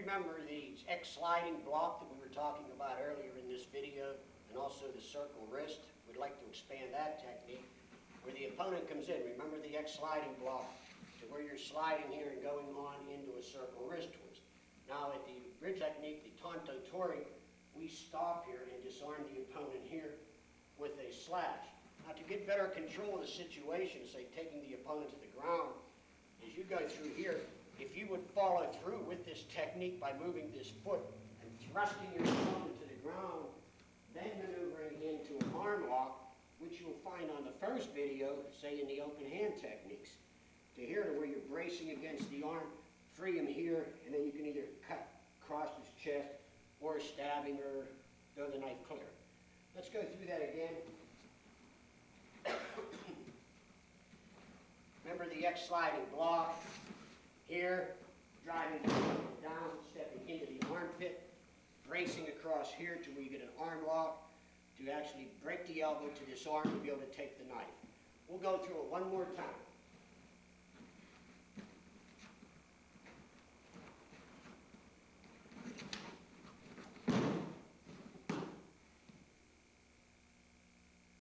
remember the X sliding block that we were talking about earlier in this video, and also the circle wrist, we'd like to expand that technique, where the opponent comes in. Remember the X sliding block, to where you're sliding here and going on into a circle wrist twist. Now at the bridge technique, the Tanto Tori, we stop here and disarm the opponent here with a slash. Now to get better control of the situation, say taking the opponent to the ground, as you go through here, would follow through with this technique by moving this foot and thrusting your opponent to the ground, then maneuvering into an arm lock, which you'll find on the first video, say in the open hand techniques, to here to where you're bracing against the arm, free him here, and then you can either cut across his chest or stabbing or throw the knife clear. Let's go through that again. Remember the X sliding block here, driving down, stepping into the armpit, bracing across here to where you get an arm lock to actually break the elbow to disarm to be able to take the knife. We'll go through it one more time.